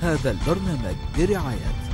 هذا البرنامج برعاية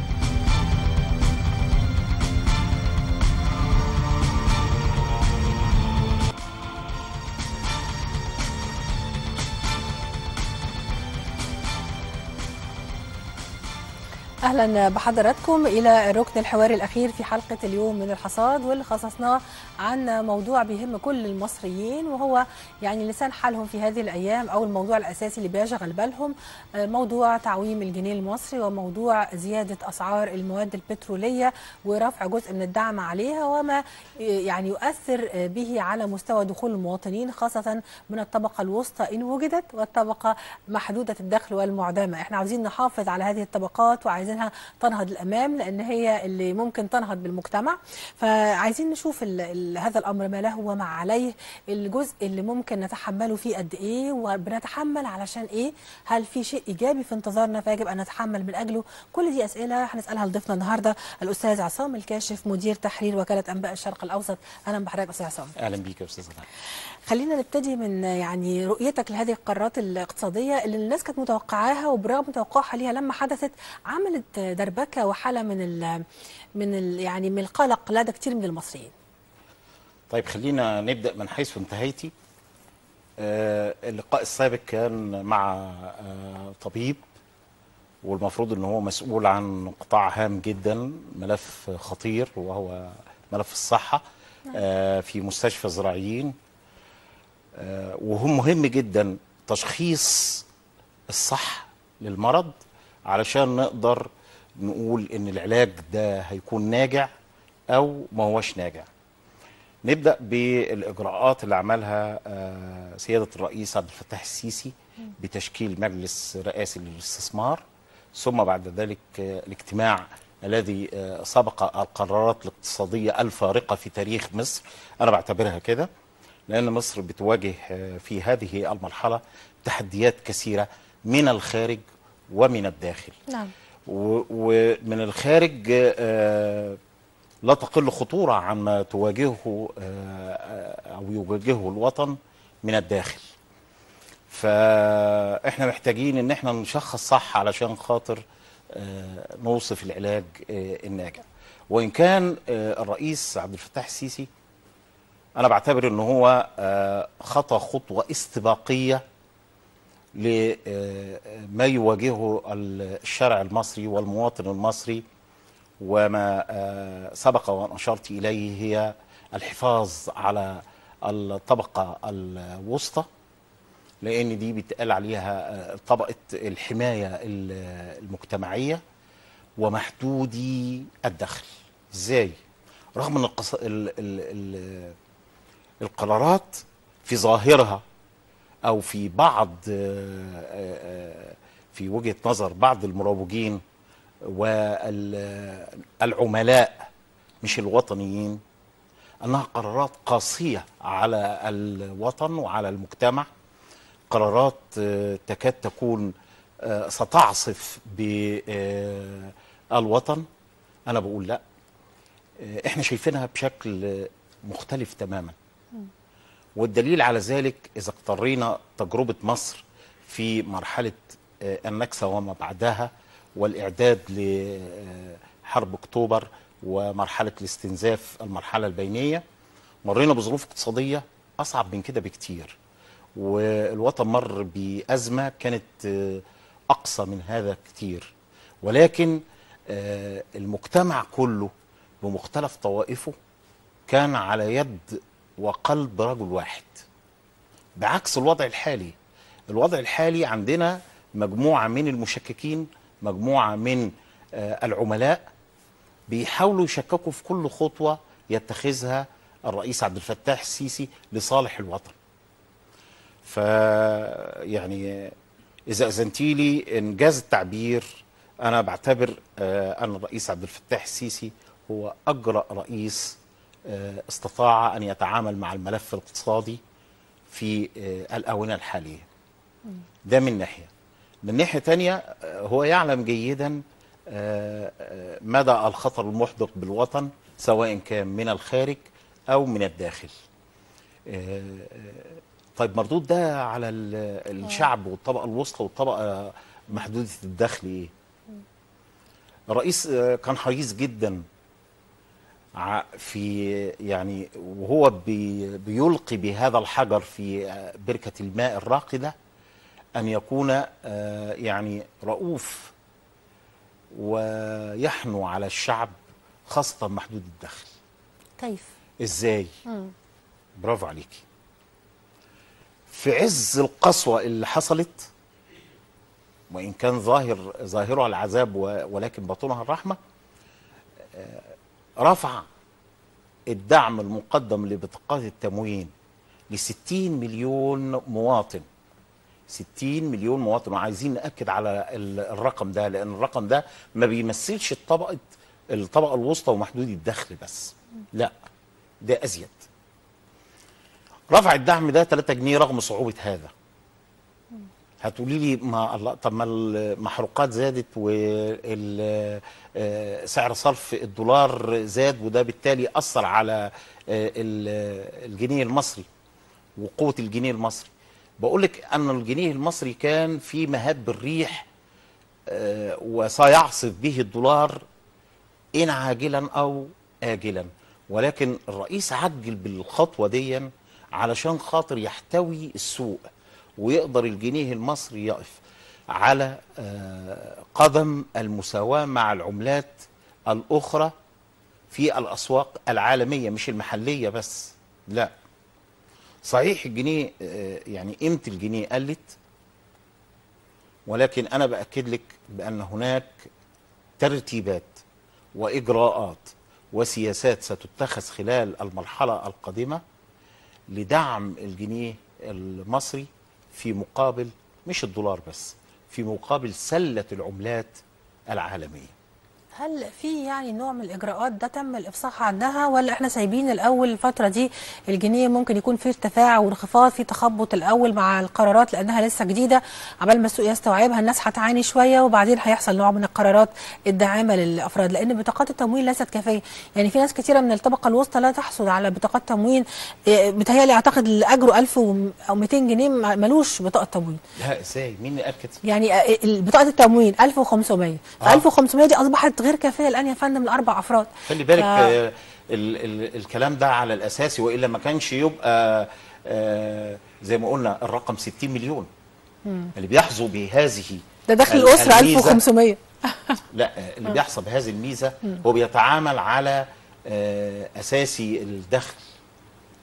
أهلا بحضراتكم إلى الركن الحواري الأخير في حلقة اليوم من الحصاد واللي خصصناه عن موضوع بيهم كل المصريين وهو يعني لسان حالهم في هذه الأيام أو الموضوع الأساسي اللي بيشغل بالهم موضوع تعويم الجنيه المصري وموضوع زيادة أسعار المواد البترولية ورفع جزء من الدعم عليها وما يعني يؤثر به على مستوى دخول المواطنين خاصة من الطبقة الوسطى إن وجدت والطبقة محدودة الدخل والمعدمة. إحنا عاوزين نحافظ على هذه الطبقات وعايزين عايزينها تنهض للامام لأن هي اللي ممكن تنهض بالمجتمع. فعايزين نشوف ال ال هذا الأمر ما له وما عليه. الجزء اللي ممكن نتحمله فيه قد إيه وبنتحمل علشان إيه؟ هل في شيء إيجابي في انتظارنا؟ فيجب أن نتحمل من أجله. كل دي أسئلة هنسألها لضيفنا النهارده الأستاذ عصام الكاشف مدير تحرير وكالة أنباء الشرق الأوسط. أهلا بحضرتك أستاذ عصام. أهلا بيك يا أستاذ خلينا نبتدي من يعني رؤيتك لهذه القرارات الاقتصادية اللي الناس كانت متوقعاها وبرغم توقعها ليها لما حدثت عملت دربكة وحالة من ال من ال يعني من القلق لدى كثير من المصريين. طيب خلينا نبدأ من حيث انتهيتي. آه اللقاء السابق كان مع آه طبيب والمفروض إن هو مسؤول عن قطاع هام جدا ملف خطير وهو ملف الصحة آه في مستشفى زراعيين آه وهو مهم جدا تشخيص الصح للمرض علشان نقدر نقول إن العلاج ده هيكون ناجع أو ما هوش ناجع. نبدأ بالإجراءات اللي عملها آه سيادة الرئيس عبد الفتاح السيسي بتشكيل مجلس رئاسي للاستثمار. ثم بعد ذلك آه الاجتماع الذي آه سبق القرارات الاقتصادية الفارقة في تاريخ مصر. أنا بعتبرها كده لأن مصر بتواجه في هذه المرحلة تحديات كثيرة من الخارج ومن الداخل. نعم. ومن الخارج لا تقل خطورة عما تواجهه أو يواجهه الوطن من الداخل. فإحنا محتاجين إن إحنا نشخص صح علشان خاطر نوصف العلاج الناجع. وإن كان الرئيس عبد الفتاح السيسي أنا بعتبر إن هو خطى خطوة استباقية لما يواجهه الشارع المصري والمواطن المصري وما سبق وأن أشرت إليه هي الحفاظ على الطبقة الوسطى لأن دي بيتقال عليها طبقة الحماية المجتمعية ومحدودي الدخل إزاي رغم. ال... القرارات في ظاهرها أو في بعض في وجهة نظر بعض المروجين والعملاء مش الوطنيين أنها قرارات قاسية على الوطن وعلى المجتمع قرارات تكاد تكون ستعصف بالوطن أنا بقول لا. إحنا شايفينها بشكل مختلف تماما. والدليل على ذلك إذا اقترينا تجربة مصر في مرحلة النكسة وما بعدها والإعداد لحرب أكتوبر ومرحلة الاستنزاف المرحلة البينية مرينا بظروف اقتصادية أصعب من كده بكتير. والوطن مر بأزمة كانت أقصى من هذا كتير. ولكن المجتمع كله بمختلف طوائفه كان على يد وقلب رجل واحد. بعكس الوضع الحالي الوضع الحالي عندنا مجموعة من المشككين مجموعة من آه العملاء بيحاولوا يشككوا في كل خطوة يتخذها الرئيس عبد الفتاح السيسي لصالح الوطن. ف يعني إذا أذنتي لي إنجاز التعبير أنا بعتبر آه أن الرئيس عبد الفتاح السيسي هو أجرأ رئيس استطاع أن يتعامل مع الملف الاقتصادي في الآونة الحالية. ده من ناحية. من ناحية تانية هو يعلم جيدا مدى الخطر المحدق بالوطن سواء كان من الخارج أو من الداخل. طيب مردود ده على الشعب والطبقة الوسطى والطبقة محدودة الدخل إيه؟ الرئيس آه، كان حريص جدا في يعني وهو بي بيلقي بهذا الحجر في آه، بركة الماء الراقدة أن يكون آه، يعني رؤوف ويحنو على الشعب خاصة محدود الدخل. كيف؟ إزاي؟ برافو عليكي. في عز القسوة اللي حصلت وإن كان ظاهر ظاهرها العذاب ولكن باطنها الرحمة آه، رفع الدعم المقدم لبطاقات التموين ل 60 مليون مواطن. 60 مليون مواطن. وعايزين نأكد على ال- الرقم ده لأن الرقم ده ما بيمثلش الطبقة الطبقة الوسطى ومحدود الدخل بس. لا ده أزيد. رفع الدعم ده 3 جنيه رغم صعوبة هذا. هتقولي لي ما الله طب ما المحروقات زادت وسعر صرف الدولار زاد وده بالتالي أثر على آه، ال- الجنيه المصري وقوة الجنيه المصري. بقول لك أن الجنيه المصري كان في مهب الريح آه، وسيعصف به الدولار إن عاجلا أو اجلا. ولكن الرئيس عجل بالخطوة دي علشان خاطر يحتوي السوق. ويقدر الجنيه المصري يقف على آه، قدم المساواة مع العملات الأخرى في الأسواق العالمية مش المحلية بس لا. صحيح الجنيه آه، يعني قيمة الجنيه قلت ولكن أنا بأكد لك بأن هناك ترتيبات وإجراءات وسياسات ستتخذ خلال المرحلة القادمة لدعم الجنيه المصري في مقابل مش الدولار بس في مقابل سلة العملات العالمية. هل في يعني نوع من الإجراءات ده تم الإفصاح عنها ولا إحنا سايبين الأول الفترة دي الجنيه ممكن يكون فيه ارتفاع وانخفاض في تخبط الأول مع القرارات لأنها لسه جديدة؟ عبال ما السوق يستوعبها الناس هتعاني شوية وبعدين هيحصل نوع من القرارات الداعمه للأفراد. لأن بطاقات التموين ليست كافية. يعني في ناس كثيره من الطبقة الوسطى لا تحصل على بطاقات تموين إيه، بتهيألي أعتقد اللي اجره 1000 أو 200 جنيه ملوش بطاقة تموين لا إزاي؟ مين اللي أكد؟ يعني آه، بطاقة التموين 1500 ف آه. 1500 دي أصبحت غير كافيه الان يا فندم لاربع أفراد. خلي بالك ف- آه ال ال الكلام ده على الأساسي وإلا ما كانش يبقى آه زي ما قلنا الرقم 60 مليون. اللي بيحظوا بهذه ده دخل ال- الأسرة الميزة. 1500 لا آه، اللي بيحصل بهذه الميزة هو بيتعامل على آه أساسي الدخل.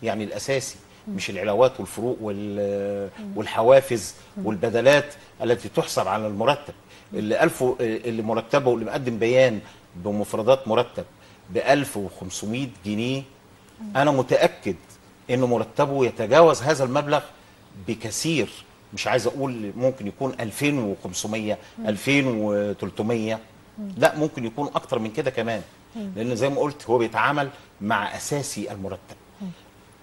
يعني الأساسي مش العلاوات والفروق وال- والحوافز والبدلات التي تحسب على المرتب. اللي ألف اللي مرتبه واللي مقدم بيان بمفردات مرتب ب 1500 جنيه أنا متأكد إنه مرتبه يتجاوز هذا المبلغ بكثير. مش عايز أقول ممكن يكون 2500 2300 لا ممكن يكون أكتر من كده كمان. لأن زي ما قلت هو بيتعامل مع أساسي المرتب.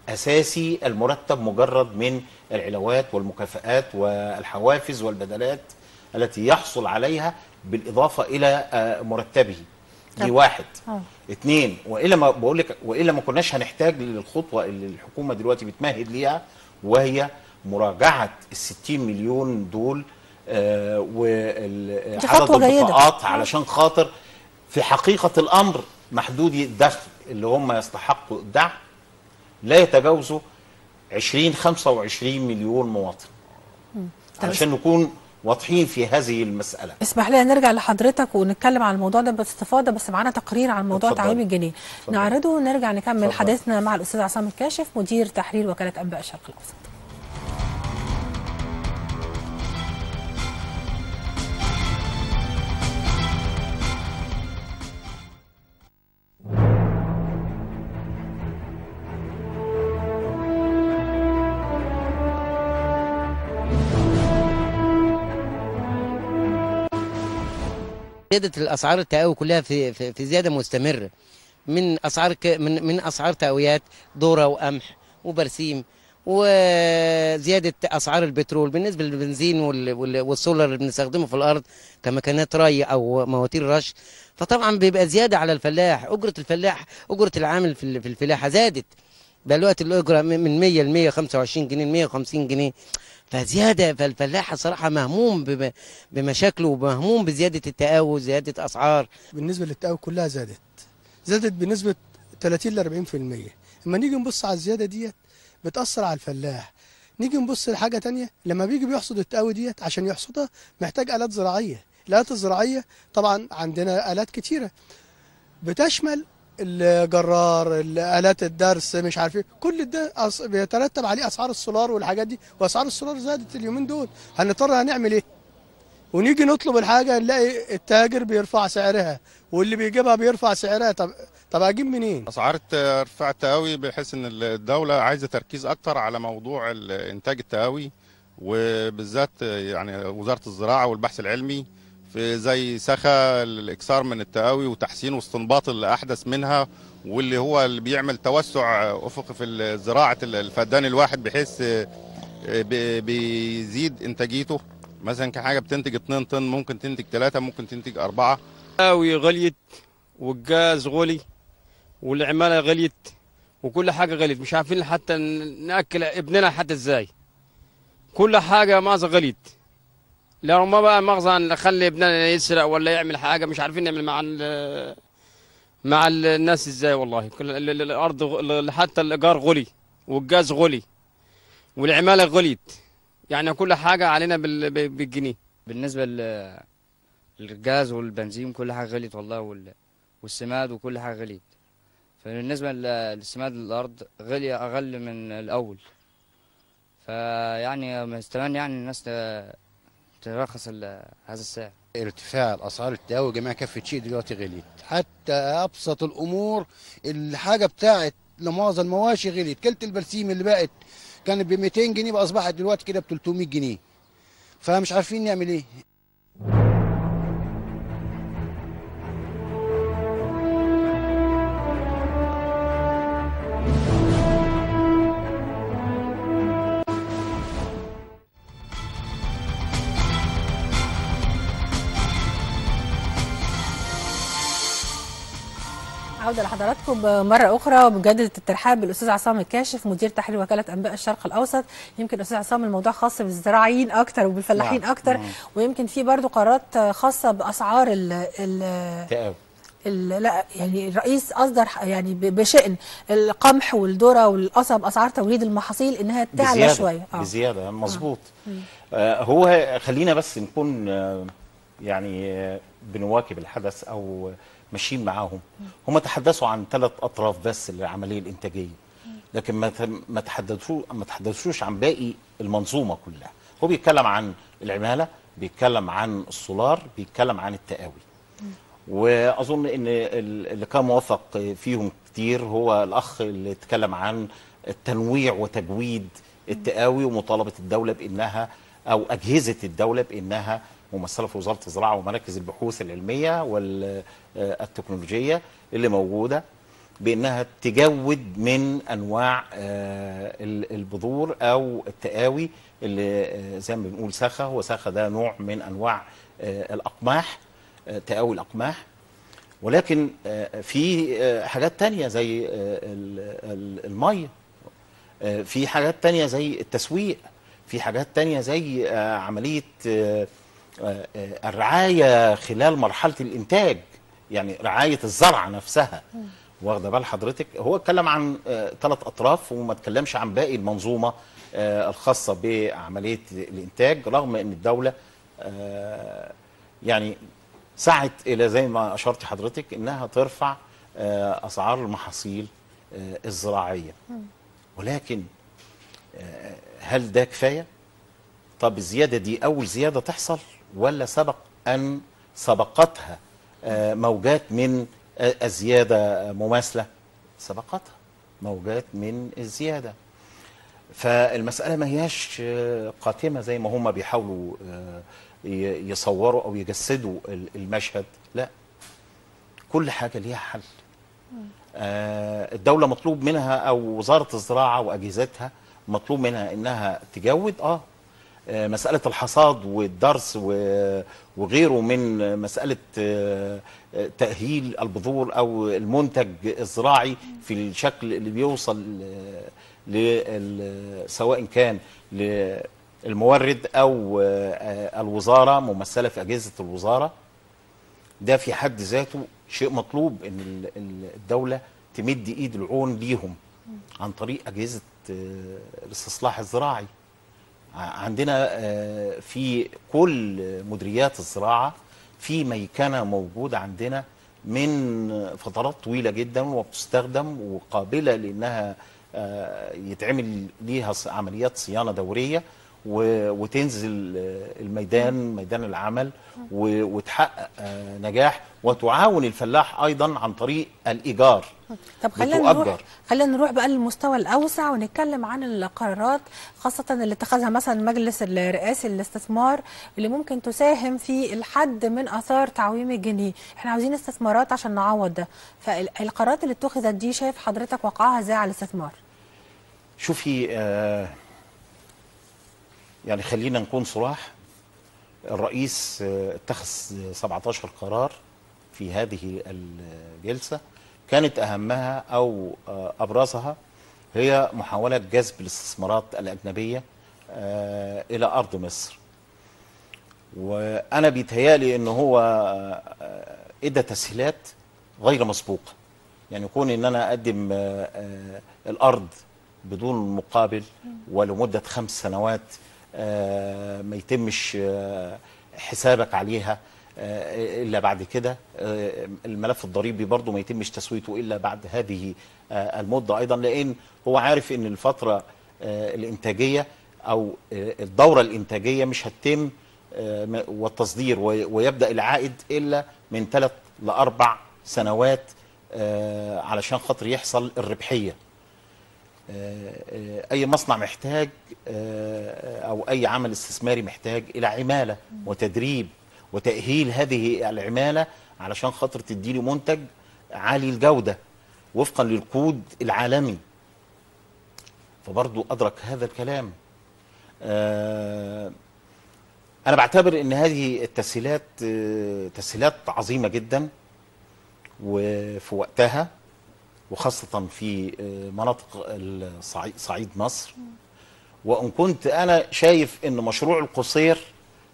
أساسي المرتب مجرد من العلاوات والمكافآت والحوافز والبدلات التي يحصل عليها بالإضافة إلى آه، مرتبه دي. واحد آه. اتنين والا ما بقول لك والا ما كناش هنحتاج للخطوة اللي الحكومة دلوقتي بتمهد ليها وهي مراجعة ال 60 مليون دول آه وعدد. البطاقات آه. علشان خاطر في حقيقة الأمر محدودي الدخل اللي هم يستحقوا الدعم لا يتجاوزوا 20 25 مليون مواطن علشان نكون واضحين في هذه المسألة اسمح لي نرجع لحضرتك ونتكلم عن الموضوع ده باستفاضه بس معانا تقرير عن موضوع. تعويم الجنيه. نعرضه ونرجع نكمل. حديثنا مع الأستاذ عصام الكاشف مدير تحرير وكالة أنباء الشرق الأوسط زيادة الأسعار التقاوي كلها في في, زيادة مستمرة. من أسعار من من أسعار تقويات ذره وقمح وبرسيم وزيادة أسعار البترول. بالنسبة للبنزين وال- وال- والسولار اللي بنستخدمه في الأرض كمكانات ري أو مواتير رش فطبعا بيبقى زيادة على الفلاح. أجرة الفلاح أجرة العامل في ال- في الفلاحة زادت. بقى دلوقتي الأجرة من من 100 ل 125 جنيه ل 150 جنيه. فزيادة فالفلاح صراحة مهموم بم- بمشاكله ومهموم بزيادة التقاوي وزياده أسعار. بالنسبة للتقاوي كلها زادت. زادت بنسبة 30 ل 40% اما نيجي نبص على الزيادة ديت بتأثر على الفلاح. نيجي نبص لحاجة تانية لما بيجي بيحصد التقاوي ديت عشان يحصدها محتاج آلات زراعية. الآلات الزراعية طبعا عندنا آلات كتيرة. بتشمل الجرار الآلات الدرس مش عارف إيه. كل ده بيترتب عليه أسعار السولار والحاجات دي وأسعار السولار زادت اليومين دول. هنضطر هنعمل إيه؟ ونيجي نطلب الحاجة نلاقي التاجر بيرفع سعرها واللي بيجيبها بيرفع سعرها. طب طب أجيب منين؟ أسعار ارتفاع التقاوي بحيث إن الدولة عايزة تركيز أكتر على موضوع إنتاج التقاوي وبالذات يعني وزارة الزراعة والبحث العلمي. في زي سخا الإكثار من التقاوي وتحسين واستنباط اللي أحدث منها واللي هو اللي بيعمل توسع افقي في زراعة الفدان الواحد بحيث بي- بيزيد إنتاجيته. مثلا كحاجة بتنتج 2 طن ممكن تنتج 3 ممكن تنتج 4 القهوي غليت والجاز غلي والعمالة غليت وكل حاجة غليت. مش عارفين حتى ن- نأكل ابننا حتى إزاي. كل حاجة مؤاخذة غليت. لو ما بقى مؤاخذة نخلي ابننا يسرق ولا يعمل حاجة مش عارفين نعمل مع مع ال- الناس إزاي والله. كل ال- ال- الأرض غ- حتى الإيجار غلي والجاز غلي والعمالة غليت. يعني كل حاجة علينا بالجنيه. بالنسبة لل- للغاز والبنزين كل حاجة غليت والله وال- والسماد وكل حاجة غليت. فبالنسبة لل- للسماد الأرض غلي أقل من الأول. فيعني مستمر يعني الناس ترخص ال- هذا السعر. ارتفاع الأسعار التقاوي جميع كافه شيء دلوقتي غليت. حتى أبسط الأمور الحاجة بتاعت لمؤاخذه المواشي غليت. كلت البرسيم اللي بقت كانت ب 200 جنيه بقى أصبحت دلوقتي كده ب 300 جنيه. فمش عارفين نعمل إيه. عودة لحضراتكم مرة أخرى وبجدد الترحاب بالأستاذ عصام الكاشف مدير تحرير وكالة أنباء الشرق الأوسط. يمكن أستاذ عصام الموضوع خاص بالزراعيين أكتر وبالفلاحين نعم. أكتر مم. ويمكن في برضو قرارات خاصة بأسعار ال ال لا يعني الرئيس أصدر يعني بشان القمح والذرة والقصب أسعار توريد المحاصيل إنها تعلى شوية. بزيادة. مظبوط. آه هو خلينا بس نكون آه يعني آه بنواكب الحدث أو ماشيين معاهم. هم تحدثوا عن ثلاث أطراف بس للعملية الإنتاجية. لكن ما ما تحدثوا ما تحدثوش عن باقي المنظومة كلها. هو بيتكلم عن العمالة بيتكلم عن السولار بيتكلم عن التقاوي وأظن إن ال- اللي كان موفق فيهم كتير هو الأخ اللي اتكلم عن التنويع وتجويد التقاوي ومطالبة الدولة بإنها أو أجهزة الدولة بإنها ممثله في وزارة الزراعة ومراكز البحوث العلمية والتكنولوجية اللي موجودة بإنها تجود من أنواع آه، ال- البذور أو التقاوي اللي آه، زي ما بنقول سخا هو سخا ده نوع من أنواع آه، الأقماح تقاوي الأقماح. ولكن في حاجات تانية زي ال- ال- المية. آه، في حاجات تانية زي التسويق. في حاجات تانية زي عملية آه، آه، آه، الرعاية خلال مرحلة الإنتاج يعني رعاية الزرع نفسها. واخدة بال حضرتك؟ هو اتكلم عن ثلاث أطراف وما اتكلمش عن باقي المنظومة آه، الخاصة بعملية الإنتاج رغم إن الدولة آه، يعني سعت إلى زي ما أشرت حضرتك إنها ترفع آه، أسعار المحاصيل آه، الزراعية. ولكن آه، هل ده كفاية؟ طب الزياده دي أول زيادة تحصل؟ ولا سبق أن سبقتها آه، موجات من آه، الزيادة مماثلة. سبقتها موجات من الزيادة. فالمسألة ما هياش آه، قاتمة زي ما هم بيحاولوا يصوروا أو يجسدوا ال- المشهد. لا. كل حاجة ليها حل. الدولة مطلوب منها أو وزارة الزراعة وأجهزتها مطلوب منها إنها تجود. آه، مسألة الحصاد والدرس وغيره من مسألة آه، تأهيل البذور أو المنتج الزراعي في الشكل اللي بيوصل آه، سواء كان المورد أو آه، الوزارة ممثلة في أجهزة الوزارة. ده في حد ذاته شيء مطلوب إن ال- ال- الدولة تمد إيد العون ليهم عن طريق أجهزة الاستصلاح الزراعي. عندنا آه، في كل مديريات الزراعة في ميكنة موجودة عندنا من فترات طويلة جدا وبتستخدم وقابلة لإنها آه، يتعمل ليها عمليات صيانة دورية. وتنزل الميدان ميدان العمل وتحقق نجاح وتعاون الفلاح أيضا عن طريق الإيجار. طب خلينا نروح. خلينا نروح بقى للمستوى الأوسع ونتكلم عن القرارات خاصة اللي اتخذها مثلا مجلس الرئاسي للاستثمار اللي ممكن تساهم في الحد من آثار تعويم الجنيه. إحنا عاوزين استثمارات عشان نعوض ده. فالقرارات اللي اتخذت دي شايف حضرتك وقعها إزاي على الاستثمار؟ شوفي آه يعني خلينا نكون صراح الرئيس آه اتخذ 17 قرار في هذه الجلسة. كانت أهمها أو آه أبرزها هي محاولة جذب الاستثمارات الأجنبية آه إلى أرض مصر. وأنا بيتهيألي إن هو إدى تسهيلات غير مسبوقة. يعني يكون إن أنا أقدم الأرض بدون مقابل ولمدة خمس سنوات ما يتمش آه، حسابك عليها آه، إلا بعد كده. آه، الملف الضريبي برضو ما يتمش تسويته إلا بعد هذه آه، المدة أيضا لأن هو عارف إن الفترة آه، الإنتاجية أو آه، الدورة الإنتاجية مش هتتم آه، والتصدير وي- ويبدأ العائد إلا من ثلاث لأربع سنوات آه، علشان خاطر يحصل الربحية. آه، آه، أي مصنع محتاج آه، أو أي عمل استثماري محتاج إلى عمالة وتدريب وتأهيل هذه العمالة علشان خاطر تديني منتج عالي الجودة وفقا للكود العالمي. فبرضو أدرك هذا الكلام. آه، أنا بعتبر إن هذه التسهيلات آه، تسهيلات عظيمة جدا وفي وقتها وخاصة في آه، مناطق صعيد مصر. وإن كنت أنا شايف إن مشروع القصير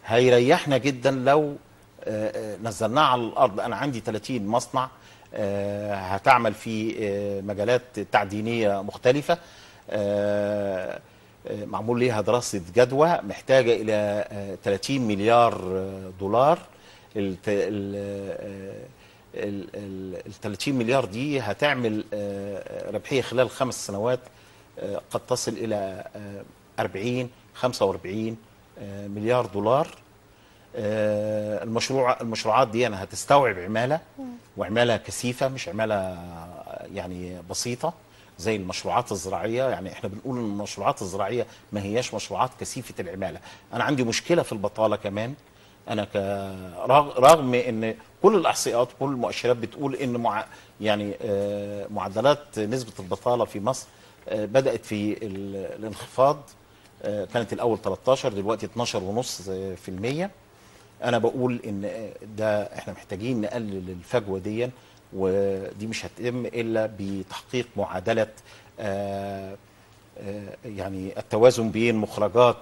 هيريحنا جدا لو آه، آه، نزلناه على الأرض. أنا عندي 30 مصنع هتعمل في مجالات تعدينية مختلفة. معمول ليها دراسة جدوى محتاجة إلى آه، 30 مليار دولار. ال- آه، ال ال- ال 30 مليار دي هتعمل آه، ربحية خلال خمس سنوات آه، قد تصل إلى آه، 40 45 آه، مليار دولار. آه، المشروع المشروعات دي أنا هتستوعب عمالة وعمالة كثيفة مش عمالة يعني بسيطة زي المشروعات الزراعية. يعني إحنا بنقول إن المشروعات الزراعية ما هياش مشروعات كثيفة العمالة. أنا عندي مشكلة في البطالة كمان. أنا رغم إن كل الأحصائيات كل المؤشرات بتقول إن مع يعني آه، معدلات نسبة البطالة في مصر آه، بدأت في ال- الانخفاض آه، كانت الأول 13 دلوقتي 12 ونص في المية. أنا بقول إن ده إحنا محتاجين نقلل الفجوة دي ودي مش هتتم إلا بتحقيق معادله يعني التوازن بين مخرجات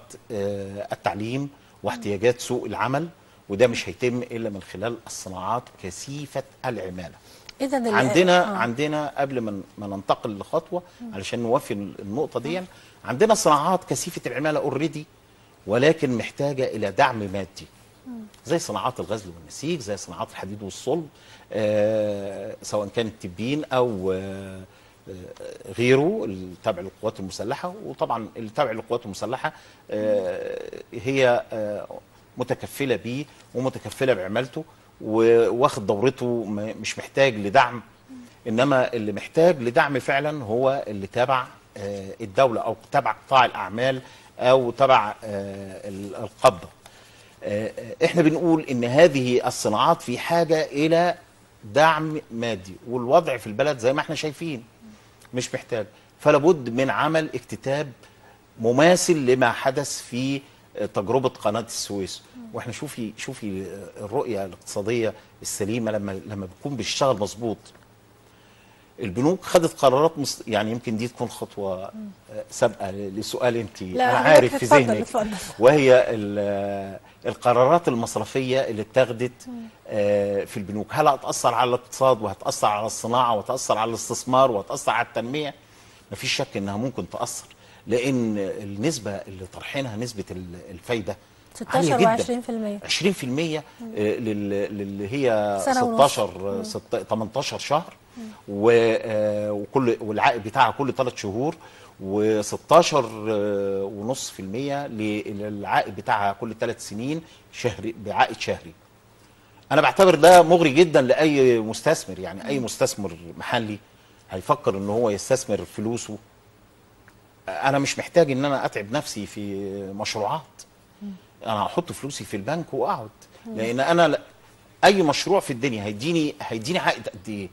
التعليم واحتياجات سوق العمل. وده مش هيتم إلا من خلال الصناعات كثيفه العمالة. اذا ال- عندنا آه. عندنا قبل ما ما ننتقل لخطوة علشان نوفي النقطة دي عندنا صناعات كثيفة العمالة اوريدي ولكن محتاجة إلى دعم مادي. زي صناعات الغزل والنسيج زي صناعات الحديد والصلب آه سواء كانت تبين أو آه آه، غيره التابع للقوات المسلحة. وطبعا التابع للقوات المسلحة آه هي آه متكفلة بيه ومتكفلة بعمالته وواخد دورته مش محتاج لدعم. إنما اللي محتاج لدعم فعلا هو اللي تبع آه، الدولة أو تبع قطاع الأعمال أو تبع آه، ال- القبضه آه، إحنا بنقول إن هذه الصناعات في حاجة إلى دعم مادي والوضع في البلد زي ما إحنا شايفين مش محتاج. فلا بد من عمل اكتتاب مماثل لما حدث في تجربة قناة السويس. وإحنا شوفي شوفي الرؤية الاقتصادية السليمة لما لما بتكون بتشتغل مظبوط. البنوك خدت قرارات مس... يعني يمكن دي تكون خطوة آه، سابقة لسؤال انت أنا عارف في ذهنك. وهي ال- القرارات المصرفية اللي اتخذت آه، في البنوك. هل هتأثر على الاقتصاد؟ وهتأثر على الصناعة؟ وهتأثر على الاستثمار؟ وهتأثر على التنمية؟ مفيش شك إنها ممكن تأثر. لأن النسبة اللي طرحينها نسبه ال- الفايده عالية 16 جدا و20% 20% آه، لل- للي هي سنة ونص. 16 ست- 18 شهر. و- آه، وكل والعائد بتاعها كل ثلاث شهور. و16 ونص في المية للعائد بتاعها كل ثلاث سنين شهري بعائد شهري. أنا بعتبر ده مغري جدا لأي مستثمر. يعني أي مستثمر محلي هيفكر إن هو يستثمر فلوسه أنا مش محتاج إن أنا أتعب نفسي في مشروعات. أنا هحط فلوسي في البنك وأقعد. لأن أنا أي مشروع في الدنيا هيديني هيديني عائد قد إيه؟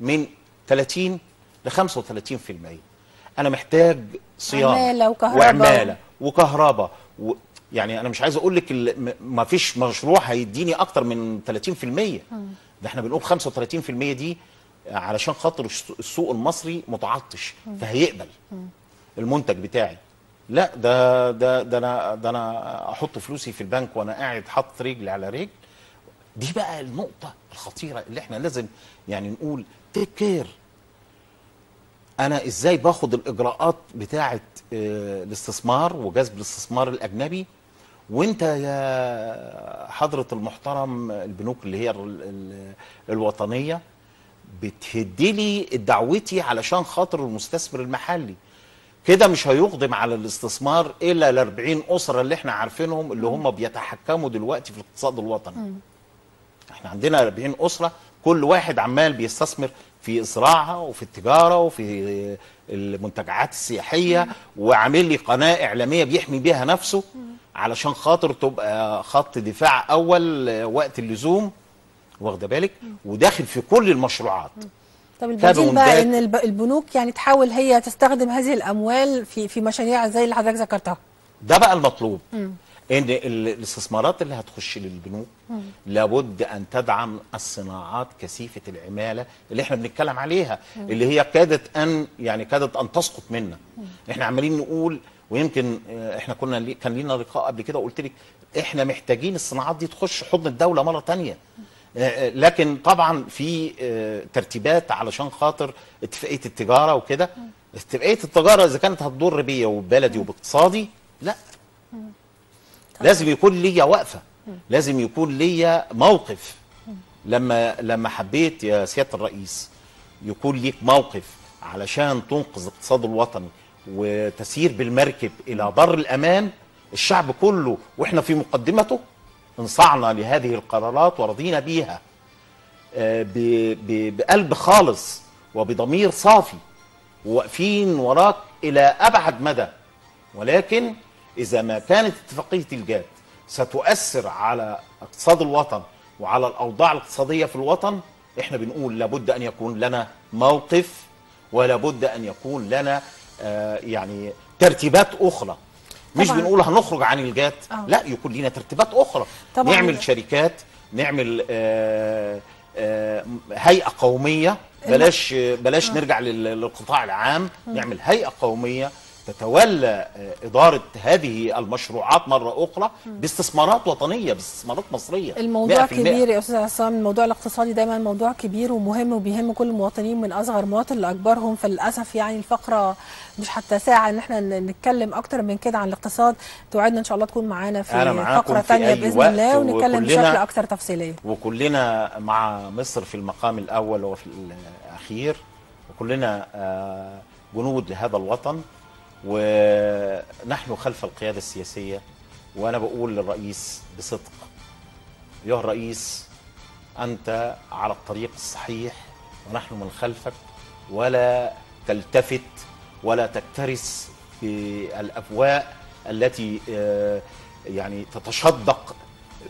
من 30 ل 35% أنا محتاج صيانة عمالة وكهرباء. وعمالة وكهرباء و... يعني أنا مش عايز أقول لك ال- ما فيش مشروع هيديني أكتر من 30% ده إحنا بنقول 35% دي علشان خاطر الس- السوق المصري متعطش فهيقبل. المنتج بتاعي. لا ده ده ده أنا ده أنا أحط فلوسي في البنك وأنا قاعد حاطط رجل على رجل. دي بقى النقطة الخطيرة اللي إحنا لازم يعني نقول تيك كير أنا إزاي باخد الإجراءات بتاعة آه، الاستثمار وجذب الاستثمار الأجنبي؟ وأنت يا حضرة المحترم البنوك اللي هي ال- ال- الوطنية بتهدلي دعوتي علشان خاطر المستثمر المحلي. كده مش هيقدم على الاستثمار إلا ال 40 أسرة اللي إحنا عارفينهم اللي هم بيتحكموا دلوقتي في الاقتصاد الوطني. إحنا عندنا 40 أسرة كل واحد عمال بيستثمر في زراعة وفي التجارة وفي المنتجعات السياحية وعامل لي قناة إعلامية بيحمي بيها نفسه علشان خاطر تبقى خط دفاع أول وقت اللزوم واخده بالك؟ وداخل في كل المشروعات. طب البديل بقى. إن الب- البنوك يعني تحاول هي تستخدم هذه الأموال في في مشاريع زي اللي حضرتك ذكرتها. ده بقى المطلوب. إن ال- الاستثمارات اللي هتخش للبنوك لابد أن تدعم الصناعات كثيفة العمالة اللي إحنا بنتكلم عليها اللي هي كادت ان يعني كادت أن تسقط منا. إحنا عمالين نقول ويمكن آه، إحنا كنا لي كان لينا لقاء قبل كده وقلت لك إحنا محتاجين الصناعات دي تخش حضن الدولة مرة تانية. آه، لكن طبعا في آه، ترتيبات علشان خاطر اتفاقية التجارة وكده. اتفاقية التجارة إذا كانت هتضر بيا وببلدي وباقتصادي لا. لازم يكون ليا وقفة. لازم يكون ليا موقف. لما لما حبيت يا سيادة الرئيس يكون ليك موقف علشان تنقذ الاقتصاد الوطني وتسير بالمركب إلى بر الأمان الشعب كله وإحنا في مقدمته انصعنا لهذه القرارات ورضينا بيها آه، بقلب خالص وبضمير صافي واقفين وراك إلى أبعد مدى. ولكن إذا ما كانت اتفاقية الجاد ستؤثر على اقتصاد الوطن وعلى الأوضاع الاقتصادية في الوطن إحنا بنقول لابد أن يكون لنا موقف ولابد أن يكون لنا آه يعني ترتيبات أخرى. مش. بنقول هنخرج عن الجات آه. لا يكون لنا ترتيبات أخرى طبعاً. نعمل شركات نعمل آه آه هيئة قومية بلاش بلاش نرجع لل- للقطاع العام نعمل هيئة قومية تتولى آه، إدارة هذه المشروعات مرة أخرى باستثمارات وطنية باستثمارات مصرية. الموضوع 100%. كبير يا أستاذ عصام. الموضوع الاقتصادي دايما موضوع كبير ومهم وبيهم كل المواطنين من أصغر مواطن لأكبرهم. فللأسف يعني الفقرة مش حتى ساعة إن إحنا نتكلم أكتر من كده عن الاقتصاد. توعدنا إن شاء الله تكون معانا في أي بإذن وقت الله ونتكلم بشكل أكثر تفصيلية. وكلنا مع مصر في المقام الأول وفي الأخير وكلنا آه، جنود لهذا الوطن. ونحن خلف القيادة السياسية وأنا بقول للرئيس بصدق ايها الرئيس أنت على الطريق الصحيح ونحن من خلفك ولا تلتفت ولا تكترث في الافواء التي آه، يعني تتشدق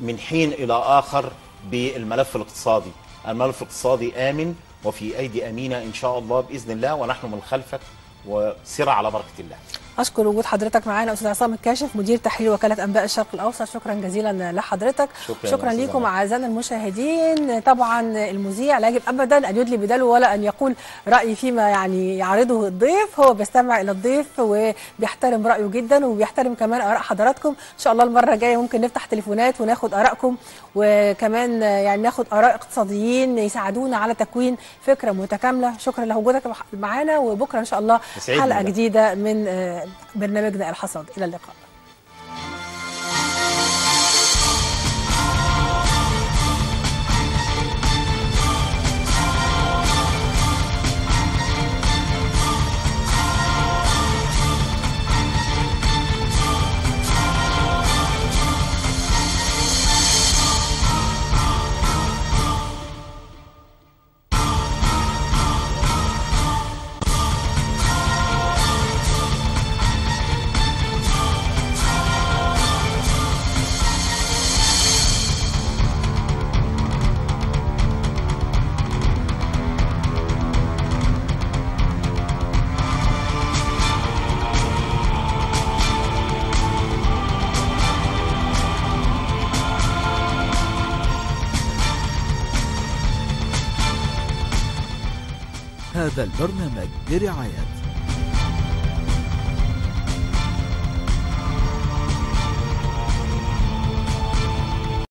من حين إلى آخر بالملف الاقتصادي. الملف الاقتصادي آمن وفي أيدي أمينة إن شاء الله بإذن الله ونحن من خلفك وسر على بركة الله. أشكر وجود حضرتك معانا أستاذ عصام الكاشف مدير تحرير وكالة أنباء الشرق الأوسط. شكرا جزيلا لحضرتك. شكراً شكرا لكم. أعزائنا المشاهدين. طبعا المذيع لا يجب ابدا أن يدلي بدلو ولا أن يقول راي فيما يعني يعرضه الضيف. هو بيستمع إلى الضيف وبيحترم رأيه جدا وبيحترم كمان آراء حضراتكم. إن شاء الله المرة الجاية ممكن نفتح تليفونات وناخد آرائكم وكمان يعني ناخد آراء اقتصاديين يساعدونا على تكوين فكرة متكاملة. شكرا لوجودك معانا وبكرة إن شاء الله حلقة ده. جديدة من برنامجنا الحصاد. إلى اللقاء. هذا البرنامج برعاية